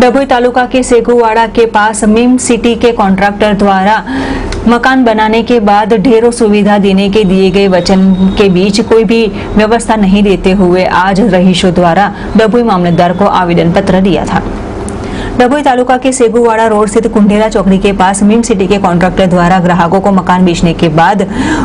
डभोई तालुका के सेगुवाड़ा के पास मिम सिटी के कॉन्ट्रैक्टर द्वारा मकान बनाने के बाद ढेरों सुविधा देने के दिए गए वचन के बीच कोई भी व्यवस्था नहीं देते हुए आज रहीशों द्वारा डभोई मामलेदार को आवेदन पत्र दिया था। डभोई तालुका के सेबूवाड़ा रोड स्थित कुंडेला चौकड़ी के पास मिम सिटी के कॉन्ट्रैक्टर द्वारा ग्राहकों को मकान बेचने के बाद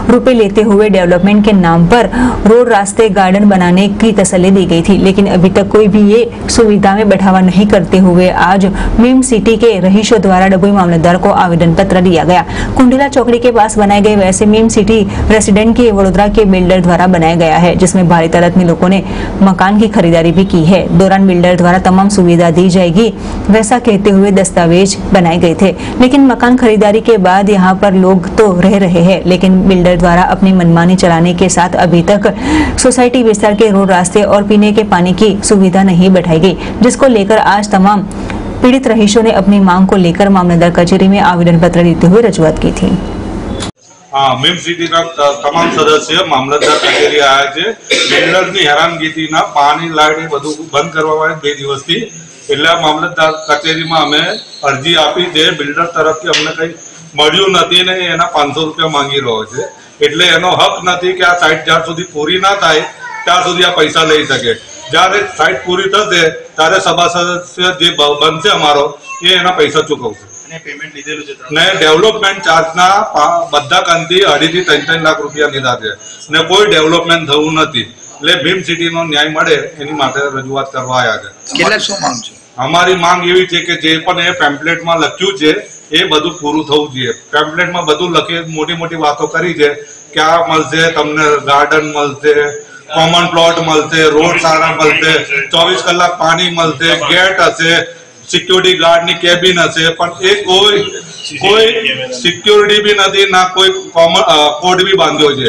रुपए लेते हुए डेवलपमेंट के नाम पर रोड रास्ते गार्डन बनाने की तसली दी गई थी। लेकिन अभी तक कोई भी ये सुविधा में बढ़ावा नहीं करते हुए आज मिम सिटी के रहीशों द्वारा डबोई मामलेदार को आवेदन पत्र दिया गया। कुंडेला चौकड़ी के पास बनाए गए वैसे मिम सिटी रेसिडेंट के वडोदरा के बिल्डर द्वारा बनाया गया है, जिसमें भारी तादाद में लोगों ने मकान की खरीदारी भी की है। दौरान बिल्डर द्वारा तमाम सुविधा दी जाएगी। वैसा कहते हुए दस्तावेज़ बनाए गए थे। लेकिन मकान खरीदारी के बाद यहाँ पर लोग तो रह रहे हैं, लेकिन बिल्डर द्वारा अपनी मनमानी चलाने के साथ अभी तक सोसाइटी विस्तार के रोड रास्ते और पीने के पानी की सुविधा नहीं बैठाई गई, जिसको लेकर आज तमाम पीड़ित रहीशों ने अपनी मांग को लेकर मामलेदार कचेरी में आवेदन पत्र देते हुए रजुआत की थी। મિમ સિટીના તમામ સદસ્ય મામલતદાર કચેરી આવ્યા છે. બિલ્ડરની હેરાનગીરીના પાણી લાઇટ એ બધું બંધ કરવામાં બે દિવસથી. એટલે મામલતદાર કચેરીમાં અમે અરજી આપી દે. બિલ્ડર તરફથી અમને કંઈ મળ્યું નથી ને એના પાંચસો રૂપિયા માંગી રહ્યો છે. એટલે એનો હક નથી કે આ સાઇટ જ્યાર સુધી પૂરી ના થાય, ત્યાં સુધી આ પૈસા લઈ શકે. જ્યારે સાઇટ પૂરી થશે, ત્યારે સભા સદસ્ય જે બનશે અમારો, એ એના પૈસા ચૂકવશે. અને પેમેન્ટ લીધેલું છે ને ડેવલપમેન્ટ ચાર્જના બધા કાંતિ અઢીથી ત્રણ ત્રણ લાખ રૂપિયા લીધા છે. ને કોઈ ડેવલપમેન્ટ થવું નથી. એટલે ભીમ સિટીનો ન્યાય મળે એની માટે રજૂઆત કરવા આવ્યા છે. કેટલા શું માંગ છે? અમારી માંગ એવી છે કે જે પણ એ પેમ્પલેટમાં લખ્યું છે એ બધું પૂરું થવું જોઈએ. પેમ્પલેટમાં બધું લખી મોટી મોટી વાતો કરી છે કે આ મળશે તમને ગાર્ડન મળશે કોમન પ્લોટ મળશે રોડ સારા મળશે ચોવીસ કલાક પાણી મળશે ગેટ હશે સિક્યુરિટી ગાર્ડની કેબિન હશે પણ એ કોઈ કોઈ સિક્યુરિટી બી નથી ના કોઈ કોડ બી બાંધ્યો છે. આ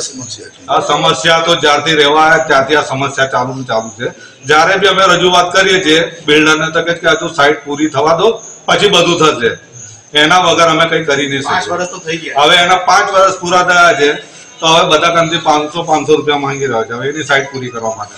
સમસ્યા છે? આ સમસ્યા તો જ્યારથી રહેવા ત્યારથી આ સમસ્યા ચાલુ ચાલુ છે. જ્યારે બી અમે રજૂઆત કરીએ છીએ બિલ્ડરને તો કે હજુ સાઈટ પૂરી થવા દો પછી બધું થશે. એના વગર અમે કઈ કરી નહીં પાંચ શકીએ. વર્ષ થઈ ગયા. હવે એના પાંચ વર્ષ પૂરા થયા છે તો હવે બધા કામથી પાંચસો પાંચસો રૂપિયા માંગી રહ્યા છે. હવે એની સાઇટ પૂરી કરવા માટે.